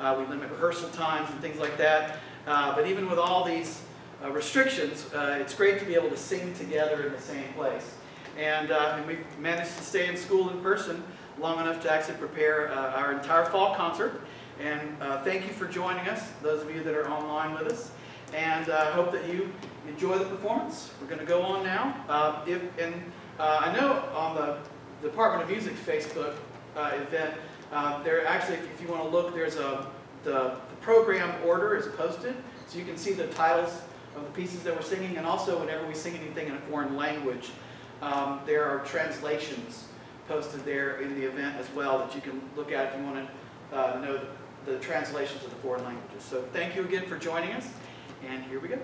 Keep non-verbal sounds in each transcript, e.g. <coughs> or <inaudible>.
uh, we limit rehearsal times and things like that. Uh, but even with all these uh, restrictions, uh, it's great to be able to sing together in the same place. And, uh, and we've managed to stay in school in person long enough to actually prepare our entire fall concert. And thank you for joining us, those of you that are online with us and I uh, hope that you enjoy the performance. We're going to go on now. Uh, if, and uh, I know on the Department of Music Facebook uh, event, uh, there actually, if, you want to look, there's a the, the, program order is posted, so you can see the titles of the pieces that we're singing, and also whenever we sing anything in a foreign language, um, there are translations posted there in the event as well that you can look at if you want to uh, know the translations of the foreign languages. So thank you again for joining us. And here we go.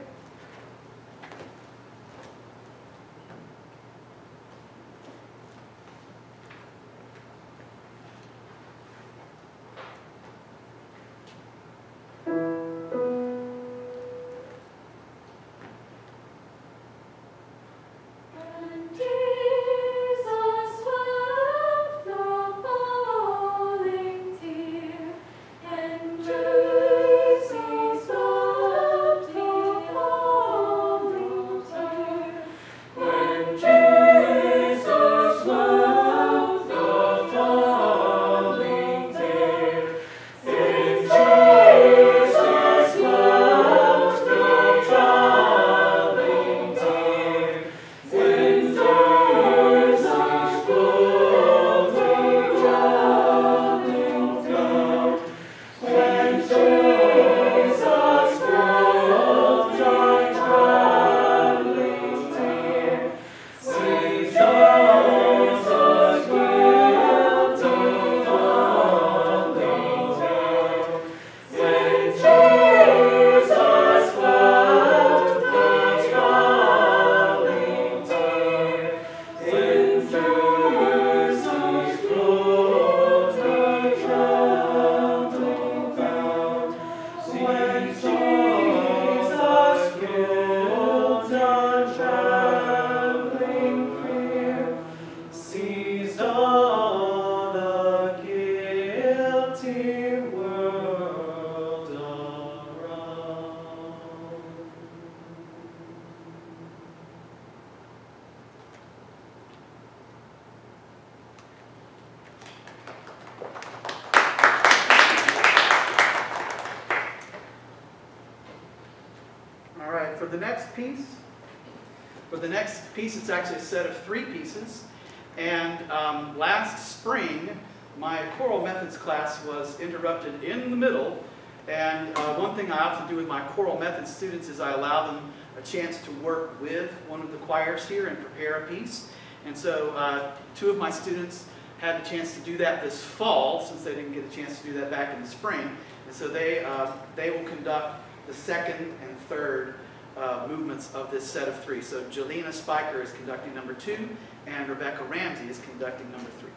Choral methods students is I allow them a chance to work with one of the choirs here and prepare a piece. And so uh, two of my students had the chance to do that this fall, since they didn't get a chance to do that back in the spring. And so they, uh, they will conduct the second and third uh, movements of this set of three. So Jalina Spiker is conducting number two, and Rebekah Ramsey is conducting number three.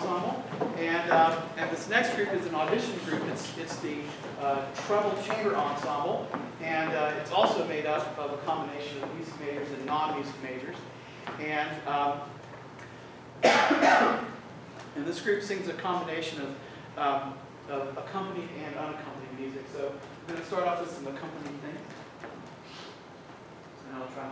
Ensemble. And, uh, and this next group is an audition group. It's, it's the uh, treble chamber ensemble, and uh, it's also made up of a combination of music majors and non-music majors. And um, <coughs> and this group sings a combination of, um, of accompanied and unaccompanied music. So I'm going to start off with some accompanied things. And I'll try.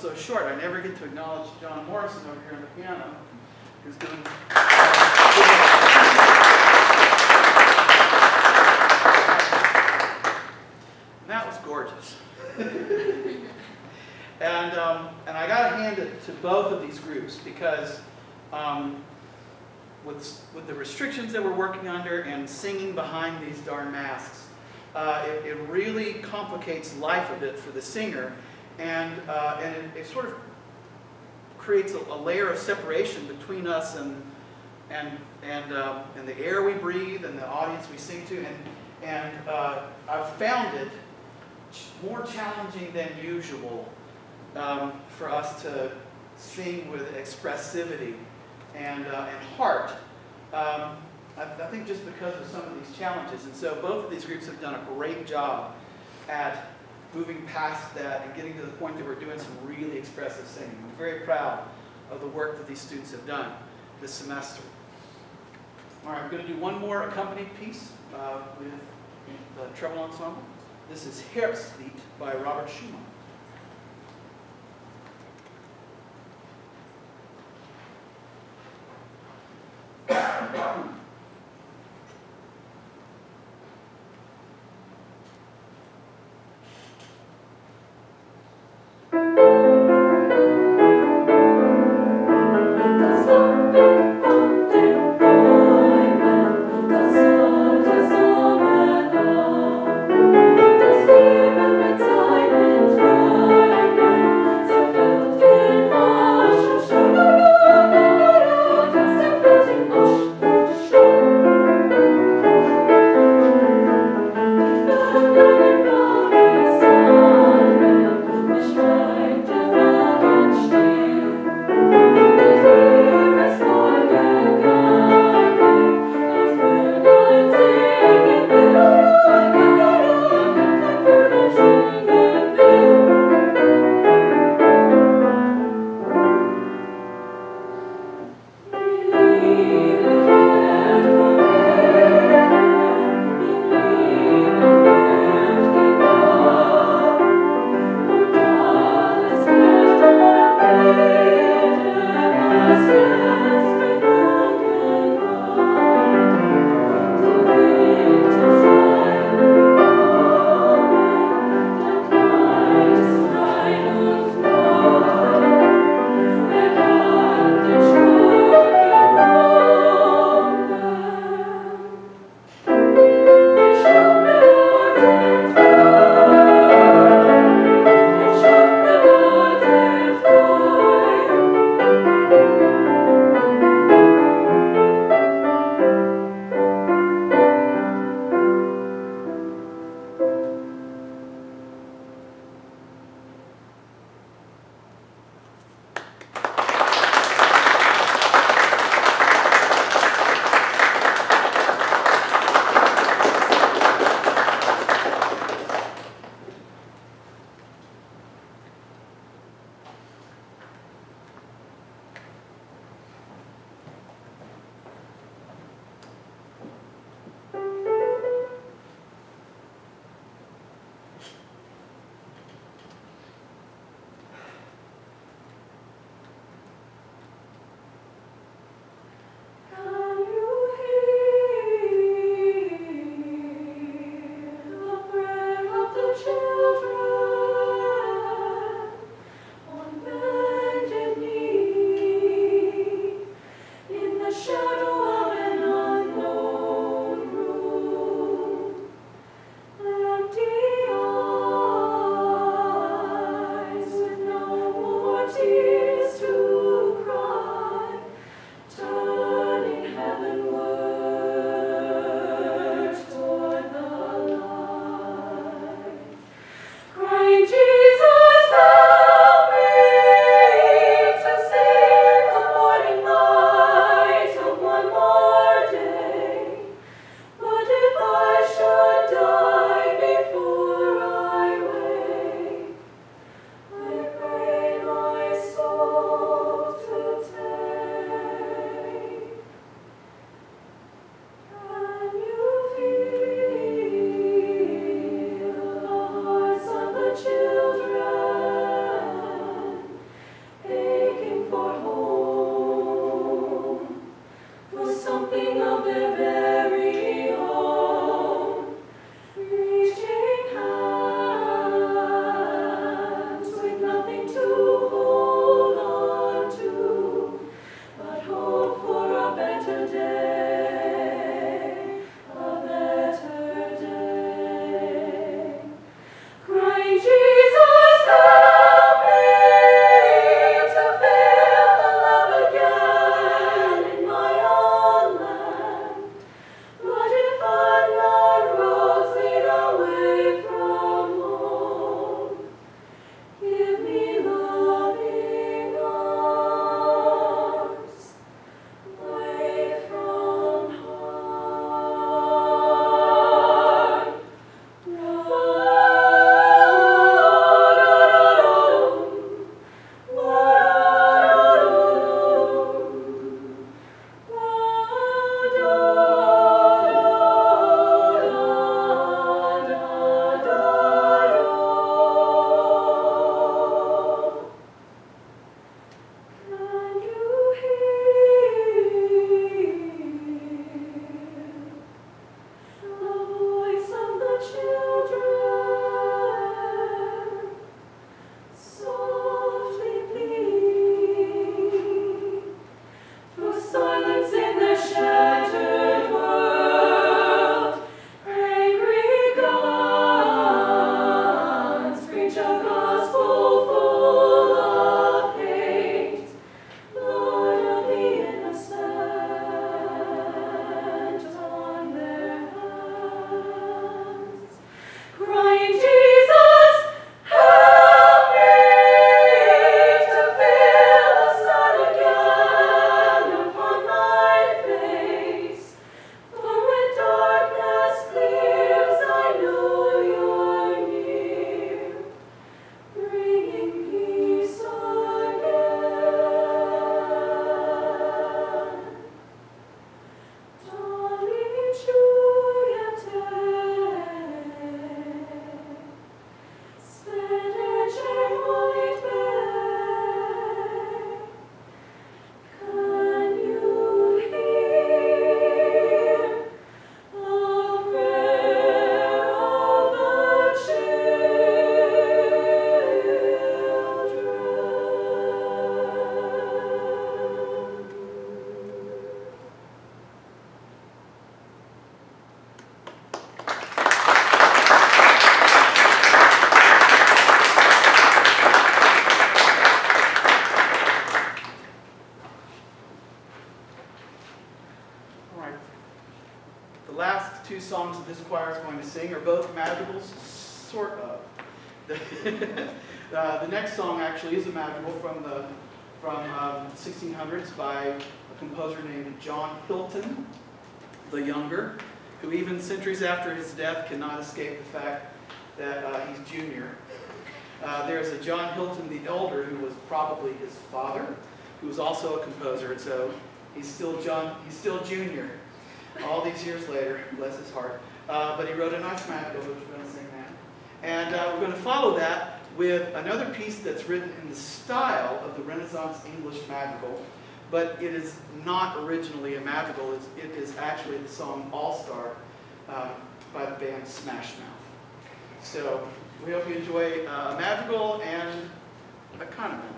So short, I never get to acknowledge John Morrison over here on the piano, who's doing. That was gorgeous. <laughs> and, um, and I got to hand it to both of these groups because um, with, with the restrictions that we're working under and singing behind these darn masks, uh, it, it really complicates life a bit for the singer, and, uh, and it, it sort of creates a, a layer of separation between us and, and, and, uh, and the air we breathe and the audience we sing to, and, and uh, I've found it more challenging than usual um, for us to sing with expressivity and, uh, and heart. Um, I, I think just because of some of these challenges. And so both of these groups have done a great job at moving past that and getting to the point that we're doing some really expressive singing. I'm very proud of the work that these students have done this semester. All right, I'm going to do one more accompanied piece uh, with the treble ensemble. This is Herbstlied by Robert Schumann. years after his death cannot escape the fact that uh, he's junior. Uh, there's a John Hilton the Elder who was probably his father, who was also a composer, and so he's still John, he's still junior. All these years later, bless his heart. Uh, but he wrote a nice madrigal, which we're going to sing that. And uh, we're going to follow that with another piece that's written in the style of the Renaissance English madrigal, but it is not originally a madrigal. It's, it is actually the song All Star um, uh, by the band Smash Mouth. So we hope you enjoy uh, Madrigal and a.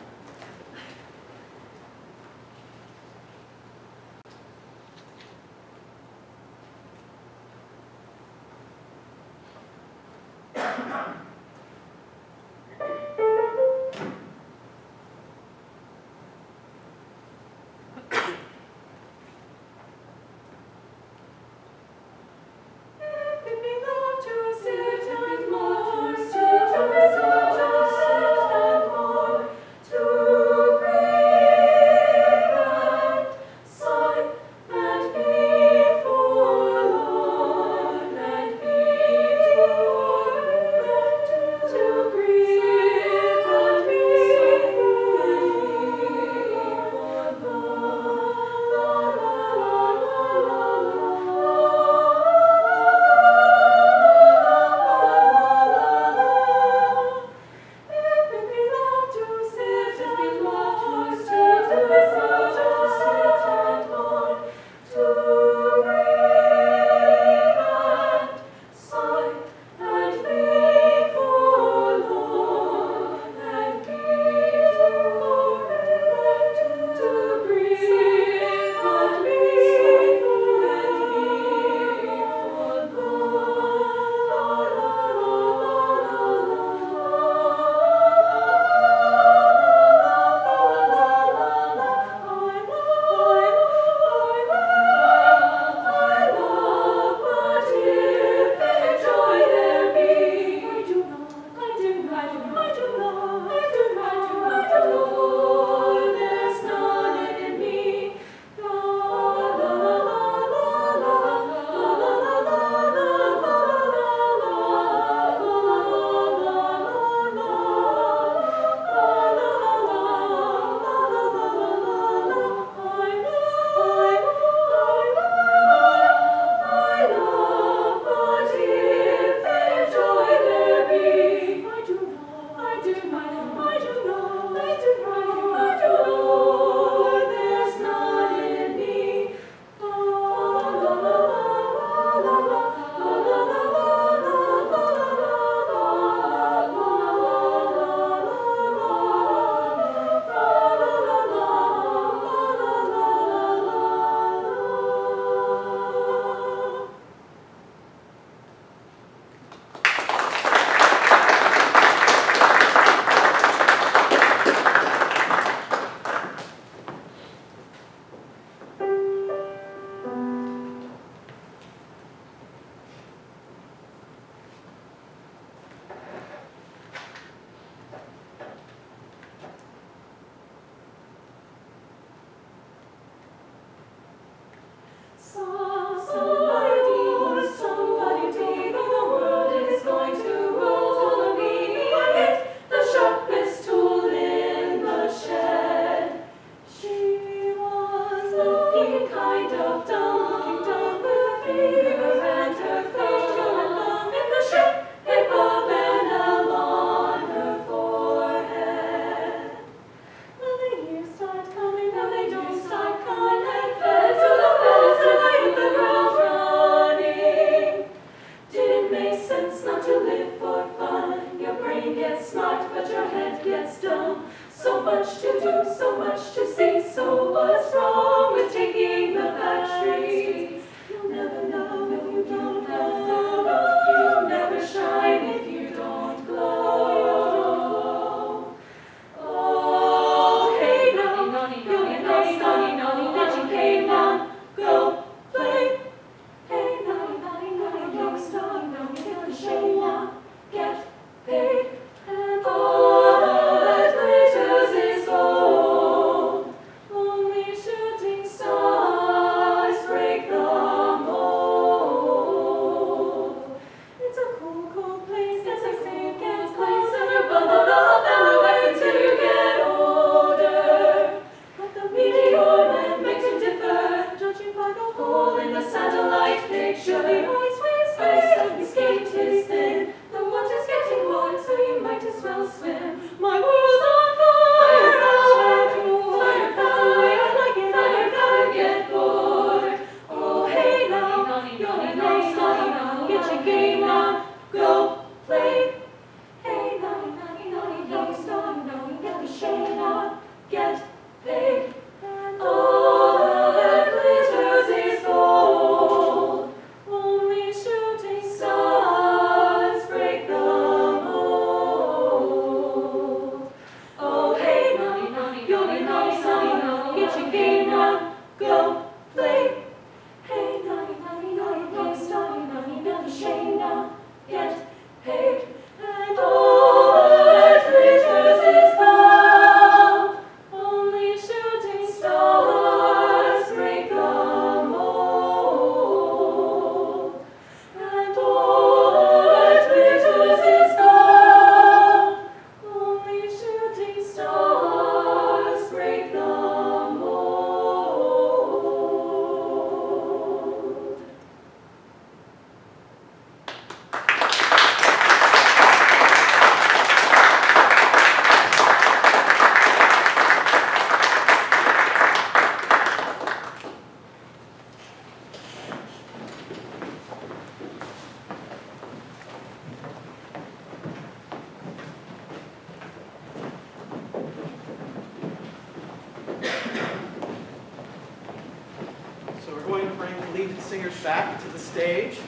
singers back to the stage.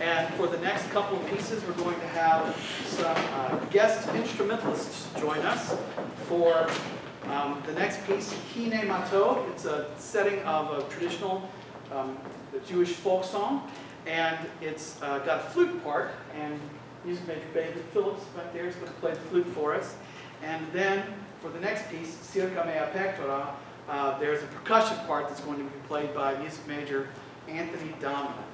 And for the next couple of pieces, we're going to have some uh, guest instrumentalists join us for um, the next piece, Hine Ma Tov. It's a setting of a traditional um, Jewish folk song, and it's uh, got a flute part, and music major David Phillips back there is going to play the flute for us. And then for the next piece, Circa Mea Pectora, uh, there's a percussion part that's going to be played by music major Anthony Domina.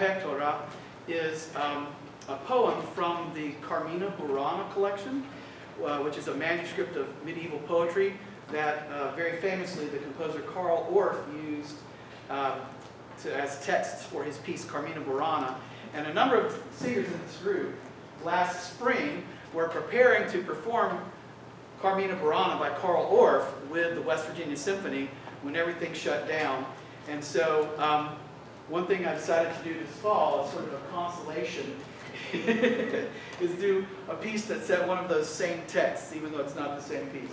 Pectora, is um, a poem from the Carmina Burana collection, uh, which is a manuscript of medieval poetry that uh, very famously the composer Carl Orff used um, to, as texts for his piece Carmina Burana. And a number of singers in this group last spring were preparing to perform Carmina Burana by Carl Orff with the West Virginia Symphony when everything shut down. And so um, one thing I decided to do this fall as sort of a consolation <laughs> is do a piece that set one of those same texts, even though it's not the same piece.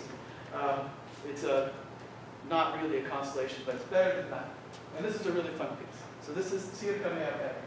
Um, it's a, not really a consolation, but it's better than that. And this is a really fun piece. So this is See It Coming Out Better.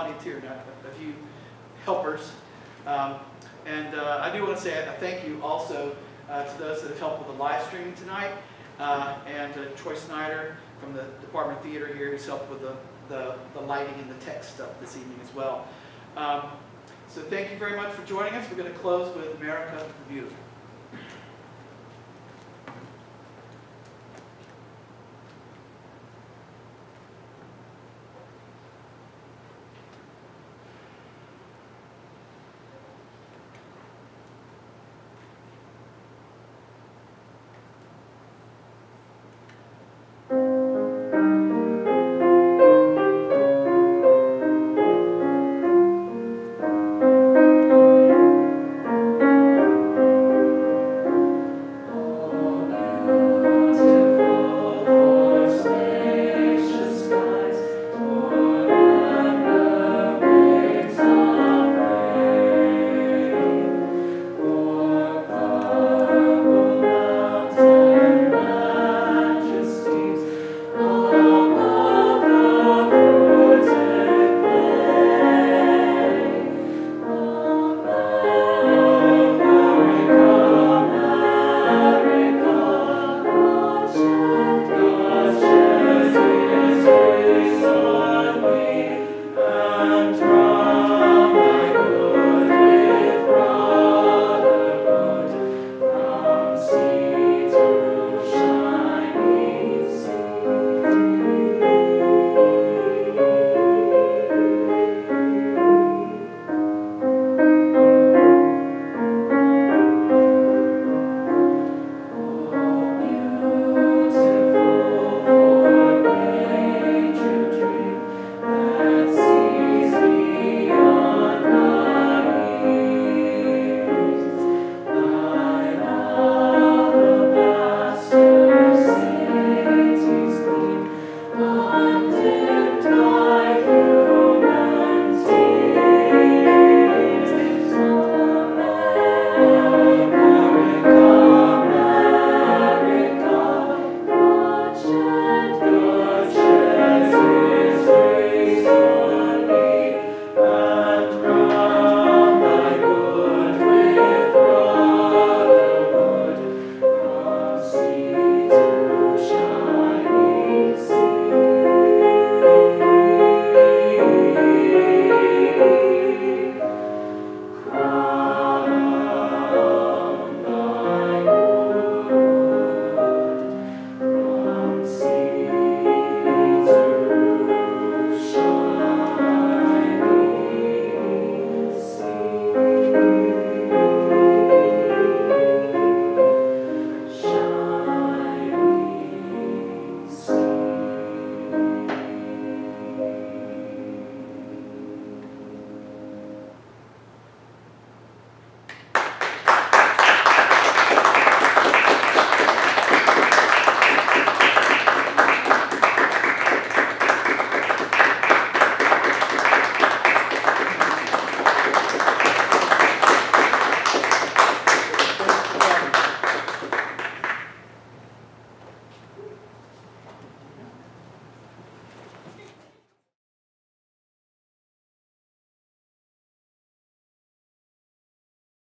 Audience here, a few helpers. Um, and uh, I do want to say a thank you also uh, to those that have helped with the live streaming tonight, uh, and uh, Troy Snyder from the Department of Theater here, who's helped with the, the, the lighting and the tech stuff this evening as well. Um, so thank you very much for joining us. We're going to close with America the Beautiful.